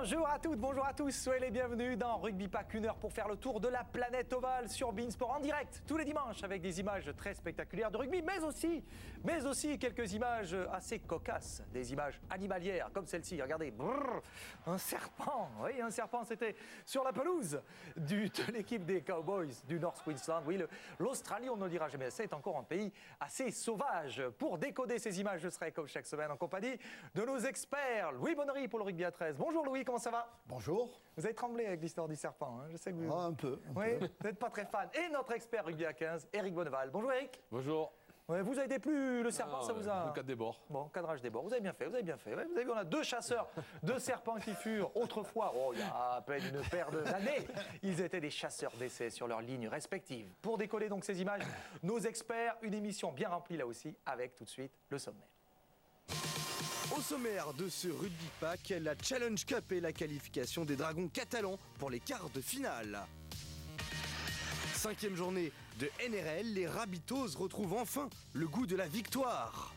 Bonjour à toutes, bonjour à tous, soyez les bienvenus dans Rugby Pack, une heure pour faire le tour de la planète ovale sur Beansport en direct tous les dimanches avec des images très spectaculaires de rugby, mais aussi, mais aussi quelques images assez cocasses, des images animalières comme celle-ci. Regardez, un serpent, oui, un serpent, c'était sur la pelouse de l'équipe des Cowboys du North Queensland. Oui, l'Australie, on ne le dira jamais assez, est encore un pays assez sauvage. Pour décoder ces images, je serai comme chaque semaine en compagnie de nos experts. Louis Bonnery pour le rugby à 13. Bonjour Louis, comment ça va Bonjour. Vous avez tremblé avec l'histoire du serpent, hein, je sais que vous... Ah, un peu. un Oui, peu. vous n'êtes pas très fan. Et notre expert rugby à 15, Eric Bonneval. Bonjour Eric. Bonjour. Ouais, vous avez déplu le serpent, Ah, ça vous a... Le cas des bords. Bon, cadrage des bords, vous avez bien fait, vous avez bien fait. Ouais, vous avez vu, on a deux chasseurs de serpents qui furent autrefois, oh, il y a à peine une paire de- d'années, ils étaient des chasseurs d'essais sur leurs lignes respectives. Pour décoller donc ces images, nos experts, une émission bien remplie là aussi, avec tout de suite le sommaire. Au sommaire de ce Rugby Pack, la Challenge Cup et la qualification des Dragons catalans pour les quarts de finale. Cinquième journée de NRL, les Rabitos retrouvent enfin le goût de la victoire.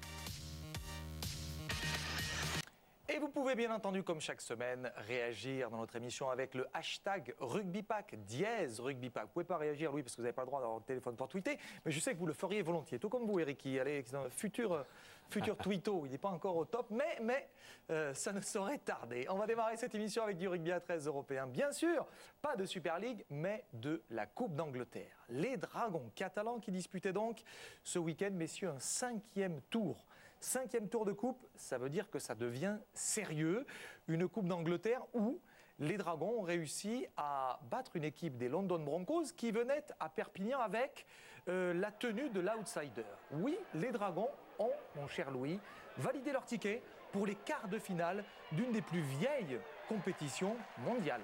Et vous pouvez bien entendu, comme chaque semaine, réagir dans notre émission avec le hashtag RugbyPack, dièse RugbyPack. Vous pouvez pas réagir, Louis, parce que vous n'avez pas le droit d'avoir le téléphone pour tweeter, mais je sais que vous le feriez volontiers, tout comme vous, Eric, qui allez futur, euh, futur tweeto. Il n'est pas encore au top, mais, mais euh, ça ne saurait tarder. On va démarrer cette émission avec du rugby à 13 européen. Bien sûr, pas de Super League, mais de la Coupe d'Angleterre. Les Dragons catalans qui disputaient donc ce week-end, messieurs, un cinquième tour. Cinquième tour de coupe, ça veut dire que ça devient sérieux. Une coupe d'Angleterre où les Dragons ont réussi à battre une équipe des London Broncos qui venait à Perpignan avec euh, la tenue de l'outsider. Oui, les Dragons ont, mon cher Louis, validé leur ticket pour les quarts de finale d'une des plus vieilles compétitions mondiales.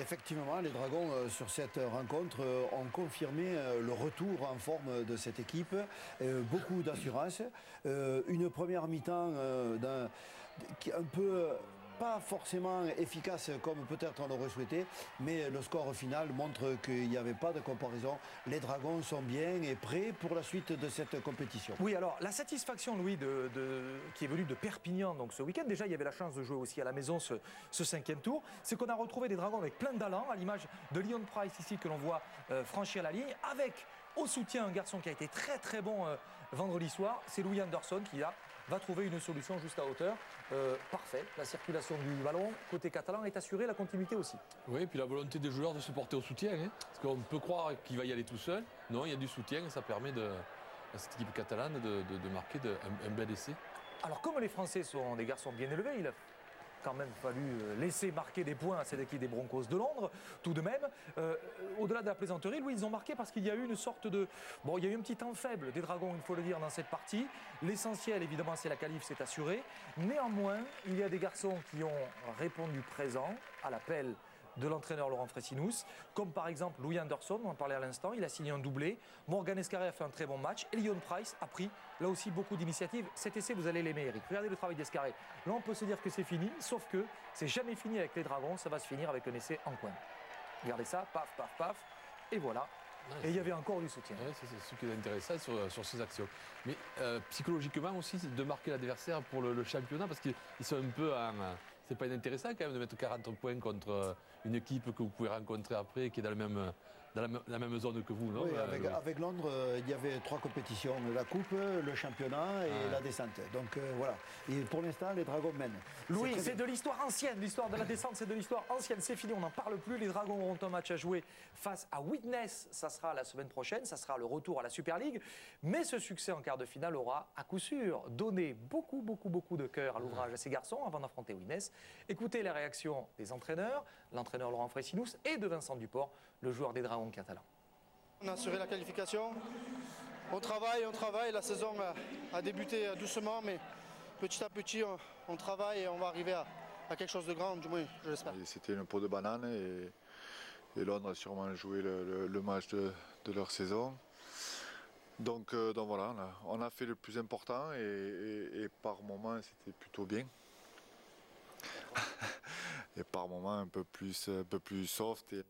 Effectivement, les Dragons, euh, sur cette rencontre, euh, ont confirmé euh, le retour en forme de cette équipe. Beaucoup d'assurance. Une première mi-temps est un peu. Pas forcément efficace comme peut-être on l'aurait souhaité, mais le score final montre qu'il n'y avait pas de comparaison. Les Dragons sont bien et prêts pour la suite de cette compétition. Oui, alors la satisfaction, Louis, de, de- qui est venue de Perpignan donc ce week-end, déjà il y avait la chance de jouer aussi à la maison ce, cinquième tour, c'est qu'on a retrouvé des dragons avec plein d'allant, à l'image de Leon Price ici que l'on voit euh, franchir la ligne, avec au soutien un garçon qui a été très très bon euh, vendredi soir, c'est Louis Anderson qui là va trouver une solution juste à hauteur. Euh, parfait, la circulation du ballon côté catalan est assurée, la continuité aussi. Oui, et puis la volonté des joueurs de se porter au soutien. hein. parce qu'on peut croire qu'il va y aller tout seul. Non, il y a du soutien et ça permet de, à cette équipe catalane de, de- de marquer de- un, un bel essai. Alors comme les Français sont des garçons bien élevés, il a quand même fallu euh, laisser marquer des points à cette équipe des Broncos de Londres, tout de même. Euh, Au-delà de la plaisanterie, Louis, ils ont marqué parce qu'il y a eu une sorte de... Bon, il y a eu un petit temps faible des Dragons, il faut le dire, dans cette partie. L'essentiel, évidemment, c'est la qualif, c'est assuré. Néanmoins, il y a des garçons qui ont répondu présent à l'appel de l'entraîneur Laurent Fressinous, comme par exemple Louis Anderson, on en parlait à l'instant, il a signé un doublé. Morgan Escaré a fait un très bon match. Et Leon Price a pris là aussi beaucoup d'initiatives. Cet essai, vous allez l'aimer, Eric. Regardez le travail d'Escaré. Là, on peut se dire que c'est fini, sauf que c'est jamais fini avec les Dragons, ça va se finir avec un essai en coin. Regardez ça, paf, paf, paf, et voilà. Et il y avait encore du soutien. Ouais, c'est ce qui est intéressant sur, sur ces actions. Mais euh, psychologiquement aussi, de marquer l'adversaire pour le, le championnat parce qu'ils ils sont un peu en. C'est pas inintéressant quand même de mettre 40 points contre une équipe que vous pouvez rencontrer après qui est dans, le même, dans la, même- la même zone que vous, non? Oui, euh, avec, Londres, euh, il y avait trois compétitions, la coupe, le championnat et Ouais. la descente. Donc euh, voilà. Et pour l'instant, les Dragons mènent. Louis, c'est de l'histoire ancienne. L'histoire de la descente, c'est de l'histoire ancienne. C'est fini, on n'en parle plus. Les Dragons auront un match à jouer face à Witness. Ça sera la semaine prochaine. Ça sera le retour à la Super League. Mais ce succès en quart de finale aura, à coup sûr, donné beaucoup, beaucoup, beaucoup de cœur à l'ouvrage à ces garçons avant d'affronter Witness. Écoutez la réaction des entraîneurs, l'entraîneur Laurent Fressinous et de Vincent Duport, le joueur des Dragons On a assuré la qualification. On travaille, on travaille. La saison a, débuté doucement, mais petit à petit, on, on travaille et on va arriver à, à quelque chose de grand, du moins, je l'espère. C'était une peau de banane et, et Londres a sûrement joué le, le- le match de, de leur saison. Donc, euh, donc voilà, on a, on a fait le plus important et, et- et par moments c'était plutôt bien. et par moments un peu plus, un peu plus soft. Et...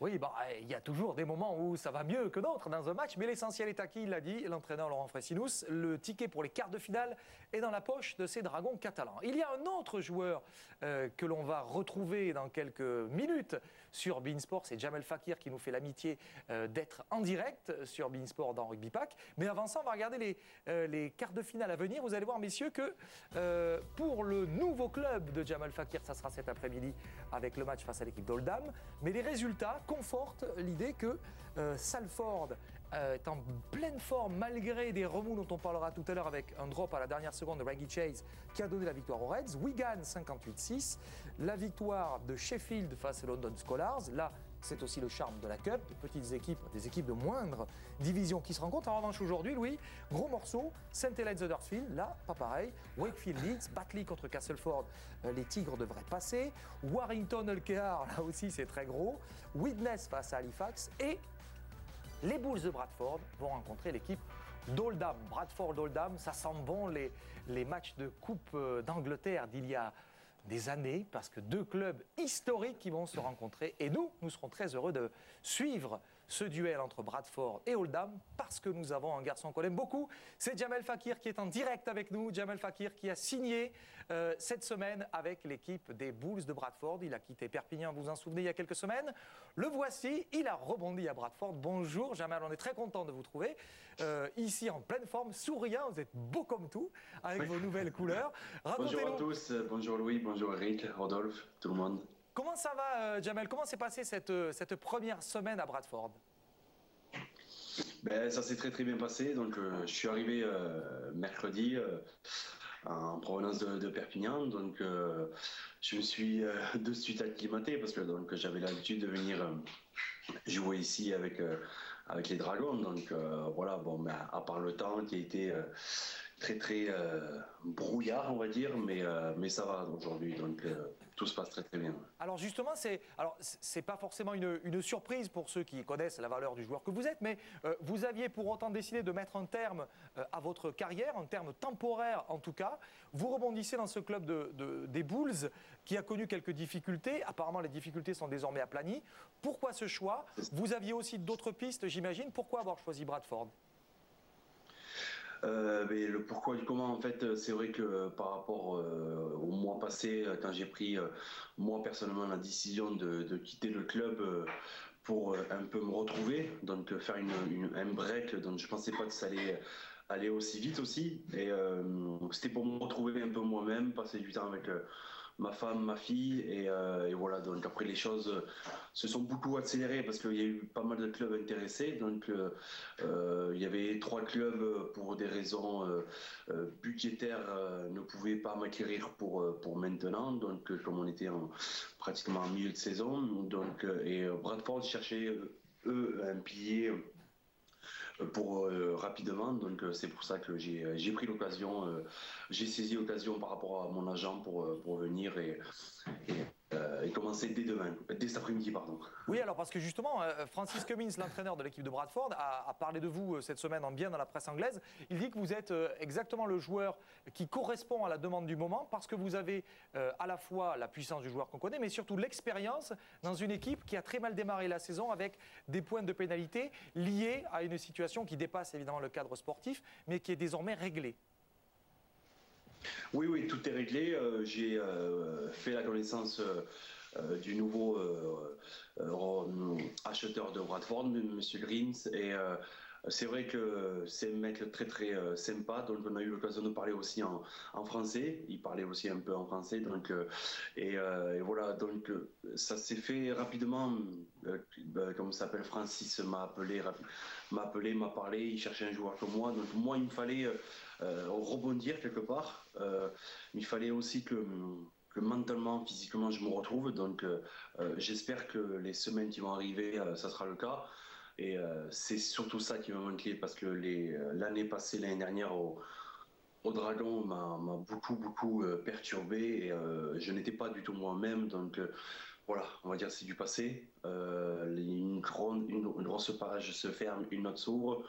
Oui, bah, il y a toujours des moments où ça va mieux que d'autres dans un match, mais l'essentiel est acquis, il l'a dit l'entraîneur Laurent Fressinous. Le ticket pour les quarts de finale est dans la poche de ces dragons catalans. Il y a un autre joueur euh, que l'on va retrouver dans quelques minutes sur Beansport, c'est Jamel Fakir qui nous fait l'amitié euh, d'être en direct sur Beansport dans Rugby Pack. Mais avant ça, on va regarder les, euh, les quarts de finale à venir. Vous allez voir, messieurs, que pour le nouveau club de Jamel Fakir, ça sera cet après-midi avec le match face à l'équipe d'Oldham. Mais les résultats conforte l'idée que euh, Salford euh, est en pleine forme malgré des remous dont on parlera tout à l'heure avec un drop à la dernière seconde de Raggy Chase qui a donné la victoire aux Reds. Wigan 58-6, la victoire de Sheffield face aux London Scholars. C'est aussi le charme de la Cup, de petites équipes, des équipes de moindre division qui se rencontrent. En revanche, aujourd'hui, Louis, gros morceau, St. Helens Huddersfield, là, pas pareil. Wakefield Leeds, Batley contre Castleford, euh, les Tigres devraient passer. Warrington Ulkear, là aussi, c'est très gros. Witness face à Halifax. Et les Bulls de Bradford vont rencontrer l'équipe d'Oldham. Bradford-Oldham, ça sent bon les, les matchs de Coupe euh, d'Angleterre d'il y a des années parce que deux clubs historiques qui vont se rencontrer et nous, nous serons très heureux de suivre ce duel entre Bradford et Oldham parce que nous avons un garçon qu'on aime beaucoup. C'est Jamel Fakir qui est en direct avec nous. Jamel Fakir qui a signé euh, cette semaine avec l'équipe des Bulls de Bradford. Il a quitté Perpignan, vous vous en souvenez, il y a quelques semaines. Le voici, il a rebondi à Bradford. Bonjour Jamel, on est très content de vous trouver. Euh, ici en pleine forme, souriant, vous êtes beau comme tout, avec vos nouvelles couleurs. Bonjour à tous, bonjour Louis, bonjour Eric, Rodolphe, tout le monde. Comment ça va, euh, Jamel? Comment s'est passée cette, euh, cette première semaine à Bradford? Ben, Ça s'est très très bien passé. Donc, euh, je suis arrivé mercredi en provenance de, Perpignan. Donc, je me suis de suite acclimaté parce que j'avais l'habitude de venir jouer ici avec avec les Dragons. Donc, voilà. Bon, ben, à part le temps qui a été très très brouillard, on va dire, mais mais ça va aujourd'hui. Donc tout se passe très très bien. Alors justement, c'est alors c'est pas forcément une, surprise pour ceux qui connaissent la valeur du joueur que vous êtes, mais euh, vous aviez pour autant décidé de mettre un terme euh, à votre carrière, un terme temporaire en tout cas. Vous rebondissez dans ce club de, des Bulls qui a connu quelques difficultés. Apparemment, les difficultés sont désormais aplanies. Pourquoi ce choix? Vous aviez aussi d'autres pistes, j'imagine. Pourquoi avoir choisi Bradford? Euh, le pourquoi du comment, en fait, c'est vrai que par rapport euh, au mois passé, quand j'ai pris, euh, moi personnellement, la décision de, quitter le club pour un peu me retrouver, donc faire une, un break, donc je pensais pas que ça allait aller aussi vite aussi. Et c'était pour me retrouver un peu moi-même, passer du temps avec ma femme, ma fille. Euh, et, voilà, donc après les choses se sont beaucoup accélérées parce qu'il y a eu pas mal de clubs intéressés. Donc euh, euh, il y avait trois clubs pour des raisons budgétaires ne pouvaient pas m'acquérir pour, pour maintenant. Donc comme on était en, pratiquement en milieu de saison. Donc, et Bradford cherchait eux un pilier pour euh, rapidement. Donc euh, c'est pour ça que j'ai euh, pris l'occasion, j'ai saisi l'occasion par rapport à mon agent pour, pour venir et, euh, et commencer dès demain, dès cet après-midi, pardon. Oui, alors parce que justement, euh, Francis Cummins, l'entraîneur de l'équipe de Bradford, a, parlé de vous euh, cette semaine en bien dans la presse anglaise. Il dit que vous êtes exactement le joueur qui correspond à la demande du moment parce que vous avez à la fois la puissance du joueur qu'on connaît, mais surtout l'expérience dans une équipe qui a très mal démarré la saison avec des points de pénalité liés à une situation qui dépasse évidemment le cadre sportif, mais qui est désormais réglée. Oui, oui, tout est réglé. Euh, j'ai euh, fait la connaissance euh, du nouveau acheteur de Bradford, M. Greens, et c'est vrai que c'est un mec très très sympa, donc on a eu l'occasion de parler aussi en, français. Il parlait aussi un peu en français, donc et, voilà, donc ça s'est fait rapidement. Ben, comme s'appelle Francis m'a appelé, m'a appelé, m'a parlé. Il cherchait un joueur comme moi, donc moi il me fallait euh, rebondir quelque part. Euh, il fallait aussi que, mentalement, physiquement, je me retrouve. Donc, euh, j'espère que les semaines qui vont arriver, ça sera le cas. Et c'est surtout ça qui me manquait parce que l'année passée, l'année dernière, au, Dragon m'a beaucoup, beaucoup perturbé et je n'étais pas du tout moi-même. Donc, voilà, on va dire c'est du passé. une, grande, une, grosse page se ferme, une autre s'ouvre.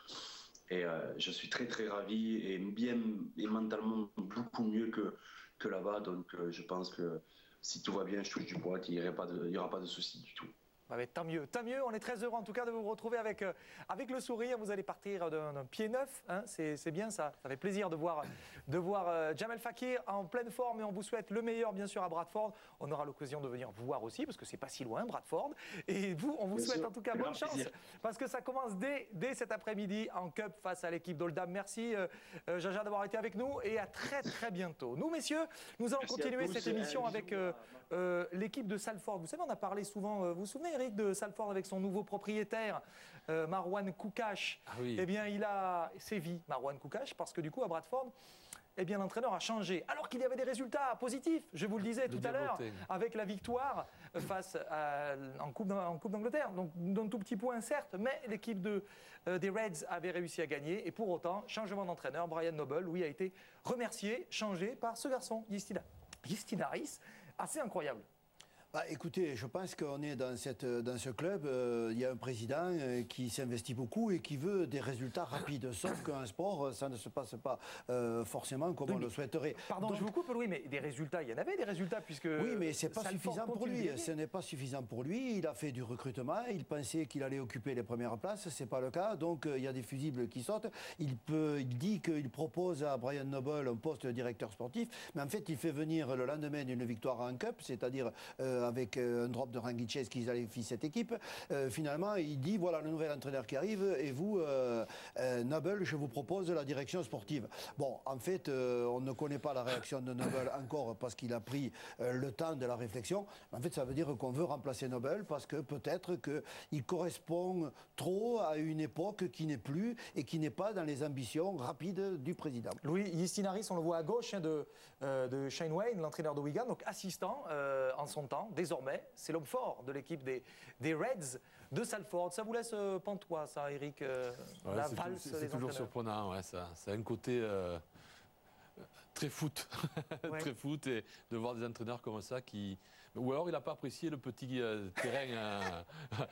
Et euh, je suis très très ravi et bien et mentalement beaucoup mieux que, que là-bas. Donc euh, je pense que si tout va bien, je touche du bois, qu'il n'y aura pas de, soucis du tout. Bah, tant mieux, tant mieux. On est très heureux en tout cas de vous retrouver avec, euh, avec le sourire. Vous allez partir d'un pied neuf. Hein. C'est bien ça. Ça fait plaisir de voir, de voir euh, Jamel Fakir en pleine forme et on vous souhaite le meilleur bien sûr à Bradford. On aura l'occasion de venir vous voir aussi parce que c'est pas si loin Bradford. Et vous, on vous souhaite en tout cas bonne chance parce que ça commence dès, dès cet après-midi en Cup face à l'équipe d'Oldham. Merci euh, Jaja d'avoir été avec nous et à très très bientôt. Nous messieurs, nous allons continuer cette émission avec l'équipe de Salford. Vous savez, on a parlé souvent, vous vous souvenez de Salford avec son nouveau propriétaire, euh, Marwan Koukash, ah eh bien, il a sévi, Marwan Koukash, parce que du coup, à Bradford, eh bien, l'entraîneur a changé. Alors qu'il y avait des résultats positifs, je vous le disais tout à l'heure, avec la victoire face à, en Coupe d'Angleterre. Donc, d'un tout petit point, certes, mais l'équipe de, euh, des Reds avait réussi à gagner. Et pour autant, changement d'entraîneur, Brian Noble, lui, a été remercié, changé par ce garçon, Harris, assez incroyable. Bah, écoutez, je pense qu'on est dans, cette, dans ce club, euh, il y a un président euh, qui s'investit beaucoup et qui veut des résultats rapides. Sauf qu'un sport, ça ne se passe pas euh, forcément comme on le souhaiterait. Pardon, je vous coupe, Louis, mais des résultats, il y en avait des résultats puisque. Oui, mais c'est pas suffisant pour lui. Ce n'est pas suffisant pour lui. Il a fait du recrutement. Il pensait qu'il allait occuper les premières places. C'est pas le cas. Donc il y a des fusibles qui sautent. Il peut, il dit qu'il propose à Brian Noble un poste de directeur sportif, mais en fait, il fait venir le lendemain d'une victoire en Cup, c'est-à-dire avec euh, un drop de Rangiches qui allait faire cette équipe. Euh, finalement, il dit voilà le nouvel entraîneur qui arrive et vous, Noble, je vous propose la direction sportive. Bon, en fait, on ne connaît pas la réaction de Noble encore parce qu'il a pris le temps de la réflexion. En fait, ça veut dire qu'on veut remplacer Noble parce que peut-être qu'il correspond trop à une époque qui n'est plus et qui n'est pas dans les ambitions rapides du président. Louis Yistinaris, on le voit à gauche hein, de, de Shane Wayne, l'entraîneur de Wigan, donc assistant en son temps désormais, c'est l'homme fort de l'équipe des, Reds de Salford. Ça vous laisse euh, pantois, ça, Eric euh, La valse C'est toujours surprenant, ouais, ça. C'est un côté euh, très foot. très foot, et de voir des entraîneurs comme ça qui, ou alors il n'a pas apprécié le petit euh, terrain euh,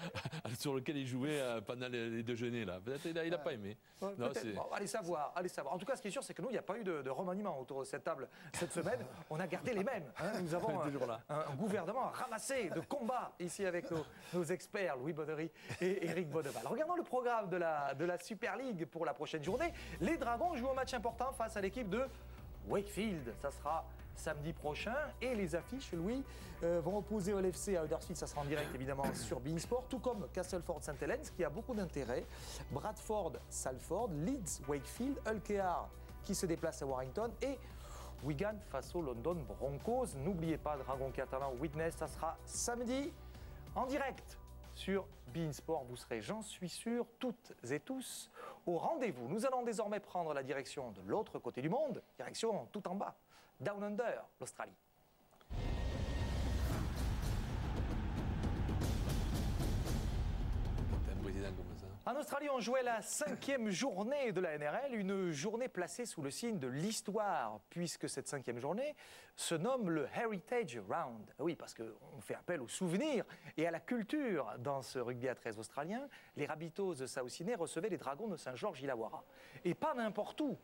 sur lequel il jouait euh, pendant les, déjeuners. Là. Peut-être il n'a pas aimé. allez savoir, allez savoir. En tout cas, ce qui est sûr, c'est que nous, il n'y a pas eu de, remaniement autour de cette table cette semaine. On a gardé les mêmes. Hein. Nous avons un, gouvernement ramassé de combat ici avec nos, experts, Louis Bonnery et Eric Bonneval. Regardons le programme de la, de la Super League pour la prochaine journée. Les Dragons jouent un match important face à l'équipe de Wakefield. Ça sera samedi prochain. Et les affiches, Louis, euh, vont opposer au LFC à Huddersfield. Ça sera en direct évidemment sur Beansport, tout comme Castleford St. Helens, qui a beaucoup d'intérêt. Bradford, Salford, Leeds, Wakefield, Ulkear qui se déplace à Warrington et Wigan face au London Broncos. N'oubliez pas, Dragon Catalan Witness, ça sera samedi en direct sur Beansport. Vous serez, j'en suis sûr, toutes et tous au rendez-vous. Nous allons désormais prendre la direction de l'autre côté du monde, direction tout en bas, Down Under, l'Australie. En Australie, on jouait la cinquième journée de la NRL, une journée placée sous le signe de l'histoire, puisque cette cinquième journée se nomme le Heritage Round. Oui, parce qu'on fait appel aux souvenirs et à la culture dans ce rugby à 13 australien. Les Rabbitohs de South Sydney recevaient les Dragons de Saint-Georges-Illawarra. Et pas n'importe où,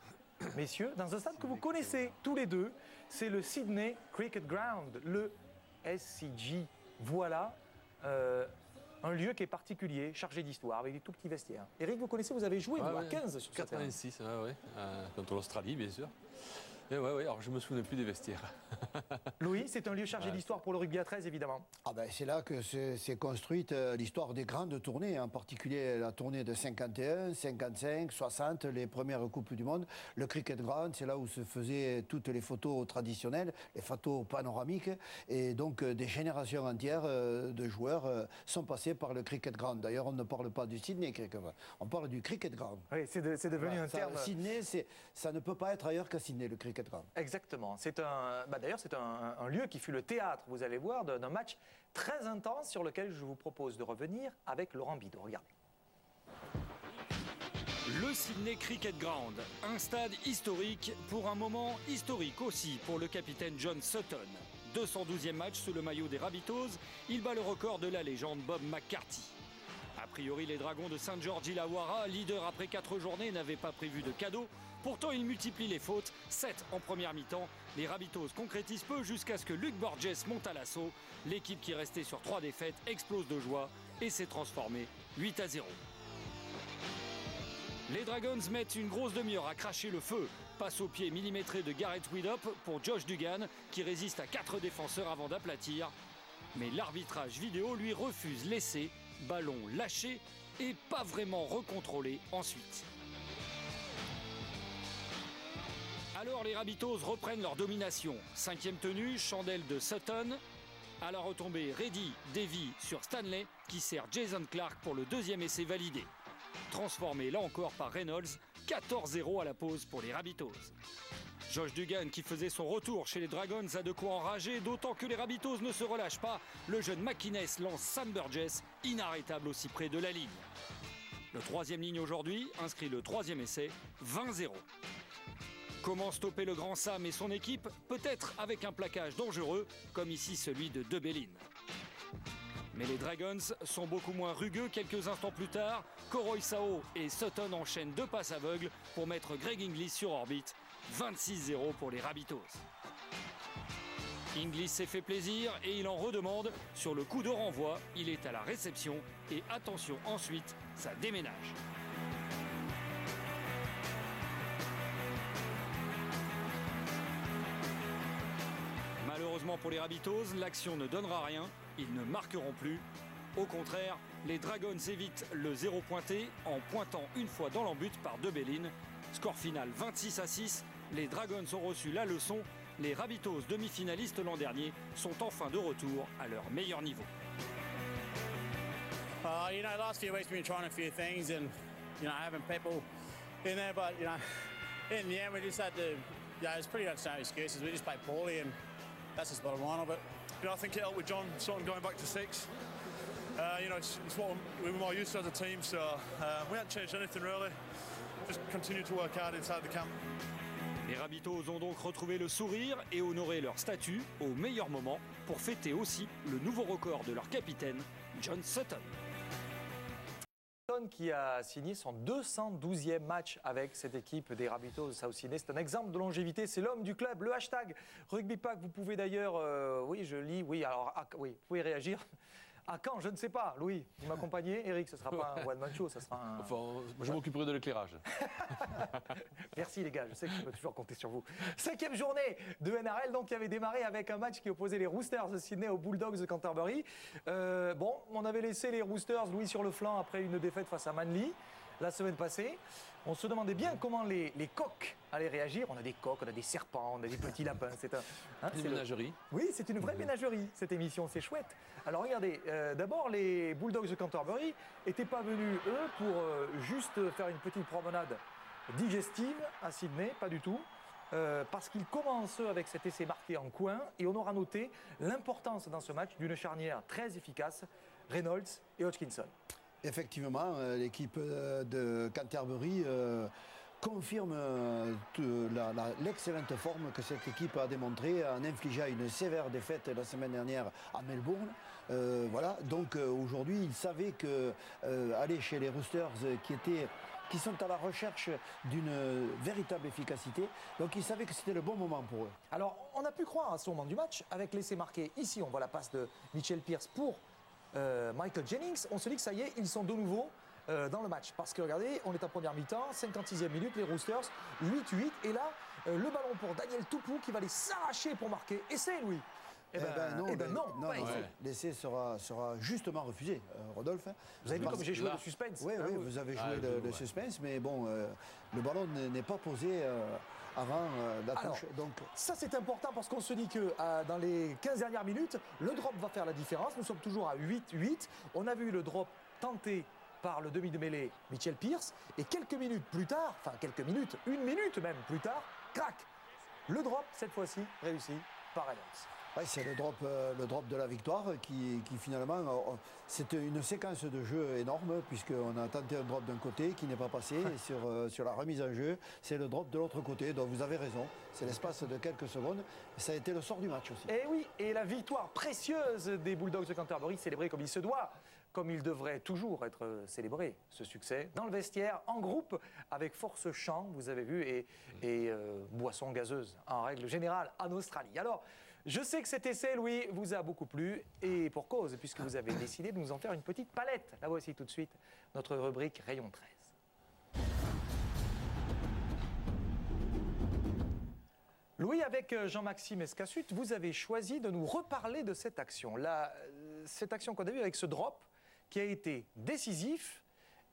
messieurs, dans un stade que vous connaissez tous les deux, c'est le Sydney Cricket Ground, le SCG. Voilà euh, un lieu qui est particulier, chargé d'histoire, avec des tout petits vestiaires. Eric, vous connaissez, vous avez joué à 15 sur 86, ouais, ouais. Euh, contre l'Australie, bien sûr. Oui, oui, alors je me souviens plus des vestiaires. Louis, c'est un lieu chargé d'histoire pour le rugby à 13, évidemment. Ah ben, c'est là que s'est construite euh, l'histoire des grandes tournées, en particulier la tournée de 51, 55, 60, les premières Coupes du Monde. Le Cricket Ground, c'est là où se faisaient toutes les photos traditionnelles, les photos panoramiques. Et donc, euh, des générations entières euh, de joueurs sont passés par le Cricket Ground. D'ailleurs, on ne parle pas du Sydney Cricket Ground, on parle du Cricket Ground. Oui, c'est devenu un terme. Sydney, ça ne peut pas être ailleurs qu'à Sydney, le Cricket Exactement. C'est un, bah, d'ailleurs, c'est un, un, lieu qui fut le théâtre, vous allez voir, d'un match très intense sur lequel je vous propose de revenir avec Laurent Bidot. Regardez. Le Sydney Cricket Ground, un stade historique pour un moment historique aussi pour le capitaine John Sutton. 212e match sous le maillot des Rabbitohs, il bat le record de la légende Bob McCarthy. A priori, les Dragons de Saint-Georges Illawarra, leader après 4 journées, n'avaient pas prévu de cadeau. Pourtant, ils multiplient les fautes, 7 en première mi-temps. Les Rabitos concrétisent peu jusqu'à ce que Luc Borges monte à l'assaut. L'équipe qui restait sur 3 défaites explose de joie et s'est transformée 8 à 0. Les Dragons mettent une grosse demi-heure à cracher le feu. Passe au pied millimétré de Garrett Widop pour Josh Dugan, qui résiste à 4 défenseurs avant d'aplatir. Mais l'arbitrage vidéo lui refuse l'essai, ballon lâché et pas vraiment recontrôlé ensuite. Alors les Rabitos reprennent leur domination. Cinquième tenue, chandelle de Sutton. À la retombée, Reddy, Davy sur Stanley, qui sert Jason Clark pour le deuxième essai validé. Transformé là encore par Reynolds, 14-0 à la pause pour les Rabitos. Josh Dugan qui faisait son retour chez les Dragons a de quoi enrager, d'autant que les Rabitos ne se relâchent pas. Le jeune McInnes lance Sam Burgess, inarrêtable aussi près de la ligne. Le troisième ligne aujourd'hui inscrit le troisième essai, 20-0. Comment stopper le grand Sam et son équipe? Peut-être avec un plaquage dangereux, comme ici celui de Debellin. Mais les Dragons sont beaucoup moins rugueux quelques instants plus tard. Koroy Sao et Sutton enchaînent deux passes aveugles pour mettre Greg Inglis sur orbite. 26-0 pour les Rabitos. Inglis s'est fait plaisir et il en redemande. Sur le coup de renvoi, il est à la réception et attention ensuite, ça déménage. Malheureusement pour les Rabitos, l'action ne donnera rien, ils ne marqueront plus. Au contraire, les Dragons évitent le zéro pointé en pointant une fois dans l'embut par Debellin. Score final 26 à 6, les Dragons ont reçu la leçon. Les Rabitos, demi-finalistes l'an dernier, sont enfin de retour à leur meilleur niveau. Uh, you know, last few weeks we've been trying a few things and, you know, having people in there, but, you know, in the end we just had to, yeah, it's pretty much no excuses. We just played poorly and that's just bottom line of it. You know, I think it helped with John Sutton going back to six. Uh, you know, it's, it's what we were more used to as a team, so uh, we haven't changed anything really. Just continue to work hard inside the camp. Les Rabitos ont donc retrouvé le sourire et honoré leur statut au meilleur moment pour fêter aussi le nouveau record de leur capitaine, John Sutton. Qui a signé son 212e match avec cette équipe des Rabitos de South Sydney. C'est un exemple de longévité, c'est l'homme du club. Le hashtag RugbyPack, vous pouvez d'ailleurs, euh, oui, je lis, oui, alors, ah, oui, vous pouvez réagir. À quand? Je ne sais pas. Louis, vous m'accompagnez? Eric, ce ne sera pas un one-man show, ce sera un... Enfin, je m'occuperai de l'éclairage. Merci les gars, je sais que je peux toujours compter sur vous. Cinquième journée de NRL, donc qui avait démarré avec un match qui opposait les Roosters de Sydney aux Bulldogs de Canterbury. Euh, bon, on avait laissé les Roosters, Louis sur le flanc après une défaite face à Manly la semaine passée. On se demandait bien comment les, les, coqs allaient réagir. On a des coqs, on a des serpents, on a des petits lapins. C'est un, hein, une ménagerie. Le... Oui, c'est une vraie ménagerie, cette émission. C'est chouette. Alors regardez, euh, d'abord, les Bulldogs de Canterbury n'étaient pas venus, eux, pour euh, juste faire une petite promenade digestive à Sydney, pas du tout. Euh, parce qu'ils commencent avec cet essai marqué en coin et on aura noté l'importance dans ce match d'une charnière très efficace, Reynolds et Hodgkinson. Effectivement, euh, l'équipe euh, de Canterbury euh, confirme l'excellente forme que cette équipe a démontrée en infligeant une sévère défaite la semaine dernière à Melbourne. voilà, donc aujourd'hui, ils savaient que aller chez les Roosters qui étaient qui sont à la recherche d'une véritable efficacité. Donc ils savaient que c'était le bon moment pour eux. Alors on a pu croire à ce moment du match, avec l'essai marqué ici, on voit la passe de Mitchell Pierce pour euh, Michael Jennings, on se dit que ça y est, ils sont de nouveau euh, dans le match. Parce que regardez, on est en première mi-temps, 56e minute, les Roosters, 8-8. Et là, euh, le ballon pour Daniel Toupou qui va les s'arracher pour marquer. C'est lui. Eh ben, non, eh ben non, non, l'essai sera, sera justement refusé, Rodolphe. Vous avez vu comme j'ai joué le suspense Oui, oui, vous avez joué le, le, suspense, mais bon, le ballon n'est pas posé avant. Donc... Ça, c'est important parce qu'on se dit que dans les 15 dernières minutes, le drop va faire la différence. Nous sommes toujours à 8-8. On a vu le drop tenté par le demi de mêlée Mitchell Pierce. Et quelques minutes plus tard, enfin quelques minutes, une minute même plus tard, crac Le drop, cette fois-ci, réussi par Reynolds. Ouais, c'est le drop, euh, le drop de la victoire qui, qui finalement, euh, c'était une séquence de jeu énorme puisqu'on a tenté un drop d'un côté qui n'est pas passé et sur, euh, sur la remise en jeu, c'est le drop de l'autre côté. Donc vous avez raison, c'est l'espace de quelques secondes. Ça a été le sort du match aussi. Et oui, et la victoire précieuse des Bulldogs de Canterbury, célébrée comme il se doit comme il devrait toujours être célébré, ce succès, dans le vestiaire, en groupe, avec force chant, vous avez vu, et, et euh, boisson gazeuse, en règle générale, en Australie. Alors, je sais que cet essai, Louis, vous a beaucoup plu, et pour cause, puisque vous avez décidé de nous en faire une petite palette. La voici tout de suite, notre rubrique Rayon 13. Louis, avec euh, Jean-Maxime Escassut, vous avez choisi de nous reparler de cette action. Euh, cette action qu'on a vue avec ce drop qui a été décisif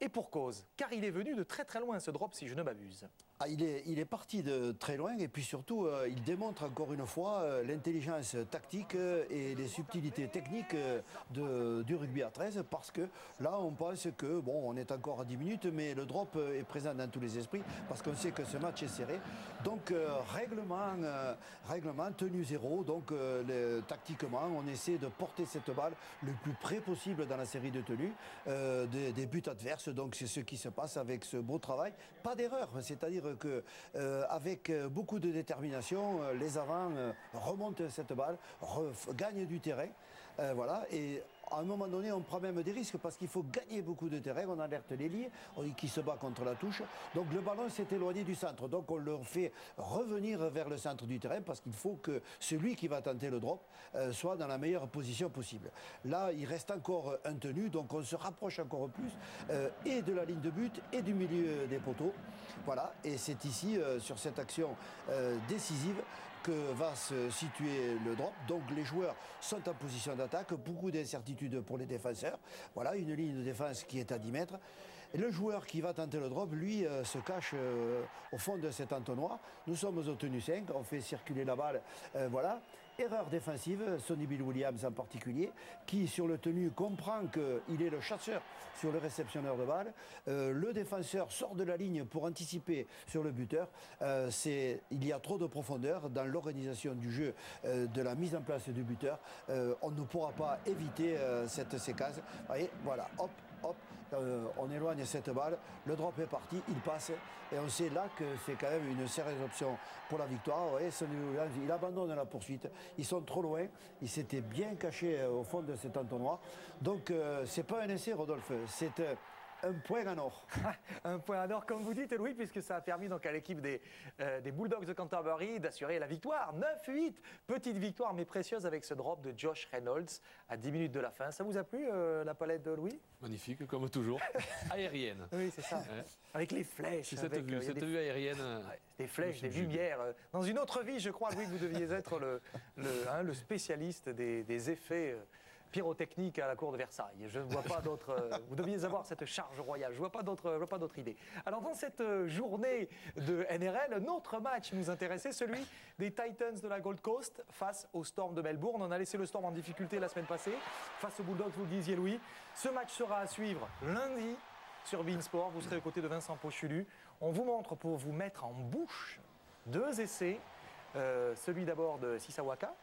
et pour cause, car il est venu de très très loin ce drop si je ne m'abuse. Ah, il, est, parti de très loin et puis surtout, euh, il démontre encore une fois euh, l'intelligence tactique euh, et les subtilités techniques du rugby à 13 parce que là, on pense que, bon, on est encore à 10 minutes, mais le drop est présent dans tous les esprits parce qu'on sait que ce match est serré. Donc, règlement, règlement, tenue zéro. Donc, tactiquement, on essaie de porter cette balle le plus près possible dans la série de tenues des buts adverses. Donc, c'est ce qui se passe avec ce beau travail. Pas d'erreur, c'est-à-dire que euh, avec euh, beaucoup de détermination, euh, les avants remontent cette balle, gagnent du terrain. voilà, et à un moment donné, on prend même des risques parce qu'il faut gagner beaucoup de terrain. On alerte lits qui se bat contre la touche. Donc le ballon s'est éloigné du centre. Donc on le fait revenir vers le centre du terrain parce qu'il faut que celui qui va tenter le drop soit dans la meilleure position possible. Là, il reste encore un tenu, donc on se rapproche encore plus et de la ligne de but et du milieu des poteaux. Voilà, et c'est ici, euh, sur cette action euh, décisive, que va se situer le drop. Donc les joueurs sont en position d'attaque, beaucoup d'incertitudes pour les défenseurs. Voilà, une ligne de défense qui est à 10 mètres. Le joueur qui va tenter le drop, lui, euh, se cache au fond de cet entonnoir. Nous sommes au tenu 5, on fait circuler la balle, voilà. Erreur défensive, Sonny Bill Williams en particulier, qui sur le tenu comprend qu'il est le chasseur sur le réceptionneur de balle. Euh, le défenseur sort de la ligne pour anticiper sur le buteur. Euh, il y a trop de profondeur dans l'organisation du jeu, euh, de la mise en place du buteur. on ne pourra pas éviter cette séquence. Vous voyez, voilà, hop, hop, euh, on éloigne cette balle, le drop est parti, il passe, et on sait là que c'est quand même une sérieuse option pour la victoire. il abandonne la poursuite, ils sont trop loin, il s'était bien caché euh, au fond de cet entonnoir. Donc euh, c'est pas un essai, Rodolphe, c'est un point en or. un point en or, comme vous dites, Louis, puisque ça a permis donc à l'équipe des, euh, des, Bulldogs de Canterbury d'assurer la victoire. 9-8, petite victoire, mais précieuse avec ce drop de Josh Reynolds à 10 minutes de la fin. Ça vous a plu, euh, la palette de Louis? Magnifique, comme toujours. Aérienne. Oui, c'est ça. Avec les flèches. Cette, vue, euh, cette vue, aérienne. des flèches, des lumières. Dans une autre vie, je crois, Louis, que vous deviez être le, le, hein, le spécialiste des, des effets pyrotechnique à la cour de Versailles. Je ne vois pas d'autres. Euh, vous deviez avoir cette charge royale. Je ne vois pas d'autres, pas d'autres idées. Alors dans cette euh, journée de NRL, notre match nous intéressait, celui des Titans de la Gold Coast face au Storm de Melbourne. On a laissé le Storm en difficulté la semaine passée face aux Bulldogs. Vous le disiez, Louis. Ce match sera à suivre lundi sur Beansport. Vous serez aux côtés de Vincent Pochulu. On vous montre pour vous mettre en bouche deux essais. Euh, celui d'abord de Sisawaka,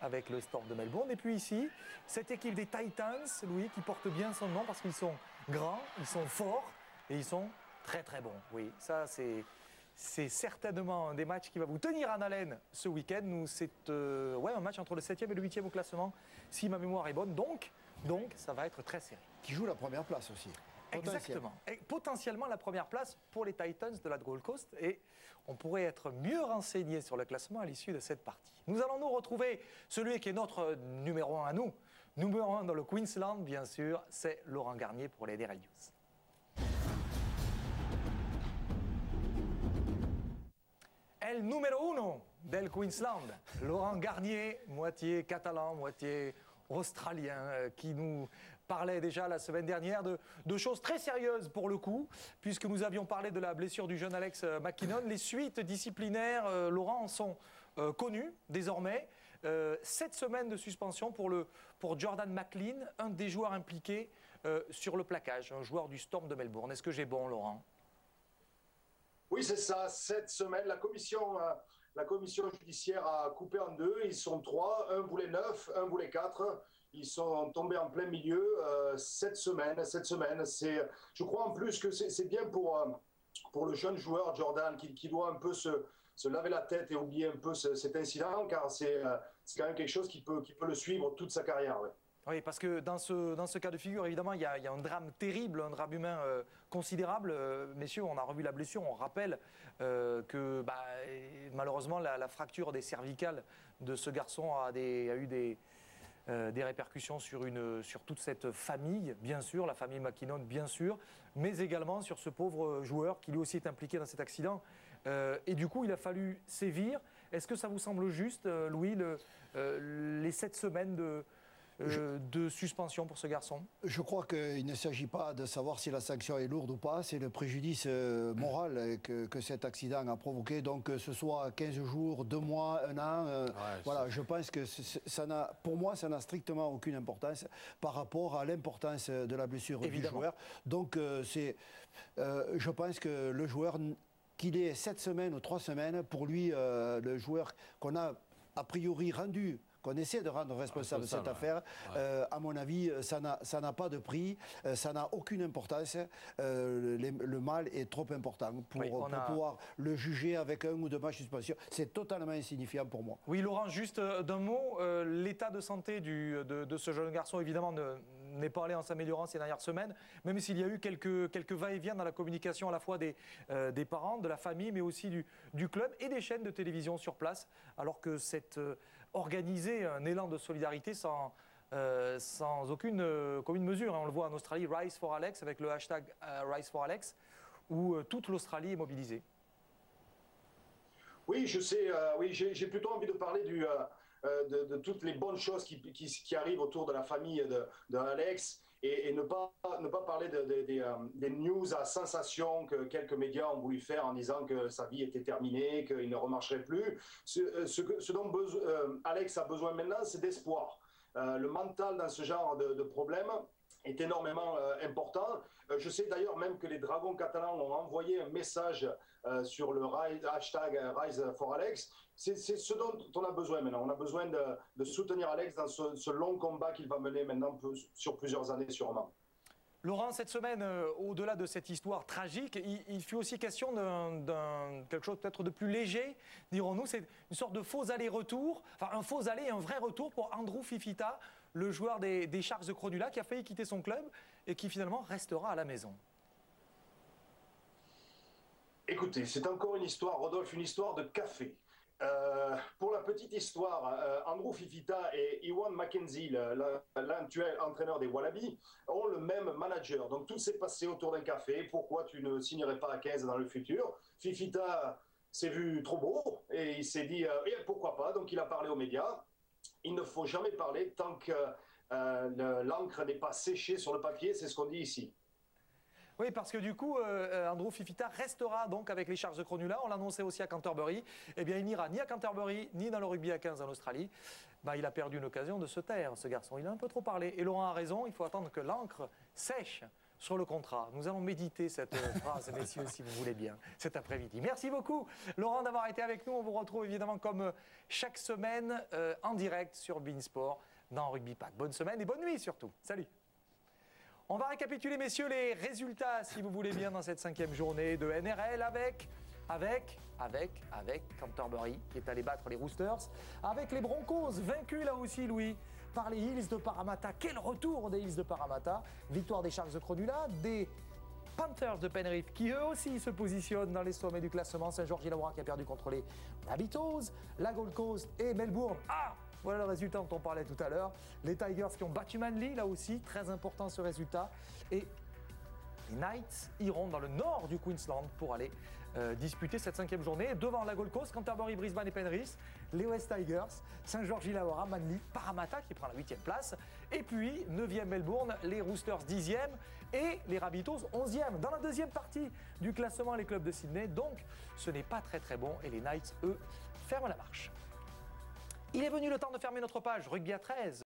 avec le Storm de Melbourne. Et puis ici, cette équipe des Titans, Louis, qui porte bien son nom parce qu'ils sont grands, ils sont forts et ils sont très très bons. Oui, ça c'est c'est certainement un des matchs qui va vous tenir en haleine ce week-end. C'est euh, ouais, un match entre le 7e et le 8e au classement, si ma mémoire est bonne. Donc, donc ça va être très serré. Qui joue la première place aussi. Exactement. Et potentiellement la première place pour les Titans de la Gold Coast. Et on pourrait être mieux renseigné sur le classement à l'issue de cette partie. Nous allons nous retrouver celui qui est notre numéro un à nous. Numéro un dans le Queensland, bien sûr, c'est Laurent Garnier pour les News. El numéro uno del Queensland, Laurent Garnier, moitié catalan, moitié australien, euh, qui nous parlait déjà la semaine dernière de, choses très sérieuses pour le coup, puisque nous avions parlé de la blessure du jeune Alex euh, McKinnon. Les suites disciplinaires, euh, Laurent, en sont euh, connues désormais. Cette semaine de suspension pour, le, pour Jordan McLean, un des joueurs impliqués sur le plaquage, un joueur du Storm de Melbourne. Est-ce que j'ai bon, Laurent? Oui, c'est ça. Cette semaine, la commission, la commission judiciaire a coupé en deux. Ils sont trois. Un voulait neuf, un voulait quatre. Ils sont tombés en plein milieu euh, cette semaine. Cette semaine, c'est, je crois en plus que c'est bien pour, euh, pour le jeune joueur Jordan qui, qui doit un peu se, se, laver la tête et oublier un peu cet incident, car c'est, euh, c'est quand même quelque chose qui peut, qui peut le suivre toute sa carrière. Oui, parce que dans ce, dans ce cas de figure, évidemment, il y, a, y a un drame terrible, un drame humain considérable. Messieurs, on a revu la blessure, on rappelle que bah, malheureusement, la, fracture des cervicales de ce garçon a eu des, euh, des répercussions sur, toute cette famille, bien sûr, la famille McKinnon, bien sûr, mais également sur ce pauvre joueur qui lui aussi est impliqué dans cet accident. Euh, et du coup, il a fallu sévir. Est-ce que ça vous semble juste, euh, Louis, le- les sept semaines de, euh, de suspension pour ce garçon Je crois qu'il ne s'agit pas de savoir si la sanction est lourde ou pas, c'est le préjudice euh, moral euh, que, que cet accident a provoqué. Donc que ce soit 15 jours, 2 mois, 1 an, euh, voilà, je pense que ça n'a, pour moi, ça n'a strictement aucune importance par rapport à l'importance de la blessure Évidemment. du joueur. Donc euh, c'est, je pense que le joueur, qu'il ait 7 semaines ou 3 semaines, pour lui, euh, le joueur qu'on a a priori rendu qu'on essaie de rendre responsable de cette affaire, euh, à mon avis, ça n'a, ça n'a pas de prix, euh, ça n'a aucune importance. Euh, les- le mal est trop important pour, Oui, on pour a- pouvoir le juger avec un ou deux matchs de suspension. C'est totalement insignifiant pour moi. Oui, Laurent, juste euh, d'un mot, euh, l'état de santé du- de, de ce jeune garçon, évidemment, ne- n'est pas allé en s'améliorant ces dernières semaines, même s'il y a eu quelques, quelques va-et-vient dans la communication à la fois des, euh, des parents, de la famille, mais aussi du, du club et des chaînes de télévision sur place, alors que c'est organisé un élan de solidarité sans, euh, sans aucune euh, commune mesure. hein. On le voit en Australie, Rise for Alex, avec le hashtag euh, Rise for Alex, où euh, toute l'Australie est mobilisée. Oui, je sais. oui, j'ai plutôt envie de parler de, toutes les bonnes choses qui arrivent autour de la famille de, de Alex et, ne, pas, ne pas parler de- euh, des news à sensation que quelques médias ont voulu faire en disant que sa vie était terminée, qu'il ne remarcherait plus. Ce, euh, que- ce dont euh, Alex a besoin maintenant, c'est d'espoir. Le mental dans ce genre de problème est énormément euh, important. Euh, je sais d'ailleurs même que les Dragons catalans ont envoyé un message euh, sur le ri- hashtag Rise for Alex. C'est ce dont on a besoin maintenant. On a besoin de, soutenir Alex dans ce, long combat qu'il va mener maintenant sur plusieurs années sûrement. Laurent, cette semaine, au-delà de cette histoire tragique, il, fut aussi question d'un quelque chose peut-être de plus léger, dirons-nous. C'est une sorte de faux aller-retour, enfin un faux aller et un vrai retour pour Andrew Fifita, le joueur des, des Sharks de Cronula, qui a failli quitter son club et qui finalement restera à la maison. Écoutez, c'est encore une histoire, Rodolphe, une histoire de café. Euh, pour la petite histoire, euh, Andrew Fifita et Iwan McKenzie, l'actuel entraîneur des Wallabies, ont le même manager. Donc tout s'est passé autour d'un café. Pourquoi tu ne signerais pas à 15 dans le futur? Fifita s'est vu trop beau et il s'est dit euh, Eh, pourquoi pas? Donc il a parlé aux médias. Il ne faut jamais parler tant que euh, le- l'encre n'est pas séchée sur le papier, c'est ce qu'on dit ici. Oui, parce que du coup, euh, euh, Andrew Fifita restera donc avec les Sharks de Cronula. On l'annonçait aussi à Canterbury. Eh bien, il n'ira ni à Canterbury, ni dans le rugby à 15 en Australie. Ben, il a perdu une occasion de se taire, ce garçon. Il a un peu trop parlé. Et Laurent a raison, il faut attendre que l'encre sèche sur le contrat. Nous allons méditer cette euh, phrase, messieurs, si vous voulez bien, cet après-midi. Merci beaucoup, Laurent, d'avoir été avec nous. On vous retrouve évidemment comme euh, chaque semaine euh, en direct sur Beansport dans Rugby Pack. Bonne semaine et bonne nuit surtout. Salut on va récapituler, messieurs, les résultats, si vous voulez bien, dans cette cinquième journée de NRL avec, avec, avec, avec Canterbury, qui est allé battre les Roosters, avec les Broncos, vaincus là aussi, Louis, par les Hills de Parramatta. Quel retour des Hills de Parramatta Victoire des Sharks de Cronula, des Panthers de Penrith, qui eux aussi se positionnent dans les sommets du classement. Saint-Georges Illawarra qui a perdu contre les Rabbitohs, la Gold Coast et Melbourne. Ah voilà le résultat dont on parlait tout à l'heure. Les Tigers qui ont battu Manly, là aussi, très important ce résultat. Et les Knights iront dans le nord du Queensland pour aller euh, disputer cette cinquième journée devant la Gold Coast, Canterbury, Brisbane et Penrith, les West Tigers, Saint-Georges Illawarra, Manly, Parramatta qui prend la huitième place, et puis 9e Melbourne, les Roosters 10e et les Rabbitohs 11e. Dans la deuxième partie du classement, les clubs de Sydney, donc ce n'est pas très très bon et les Knights, eux, ferment la marche. Il est venu le temps de fermer notre page rugby à 13.